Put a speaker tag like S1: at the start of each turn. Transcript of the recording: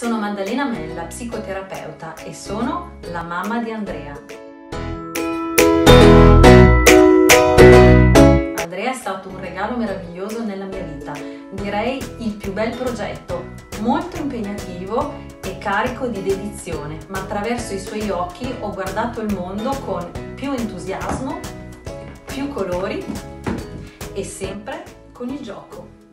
S1: Sono Maddalena Mella, psicoterapeuta e sono la mamma di Andrea. Andrea è stato un regalo meraviglioso nella mia vita, direi il più bel progetto, molto impegnativo e carico di dedizione, ma attraverso i suoi occhi ho guardato il mondo con più entusiasmo, più colori e sempre con il gioco.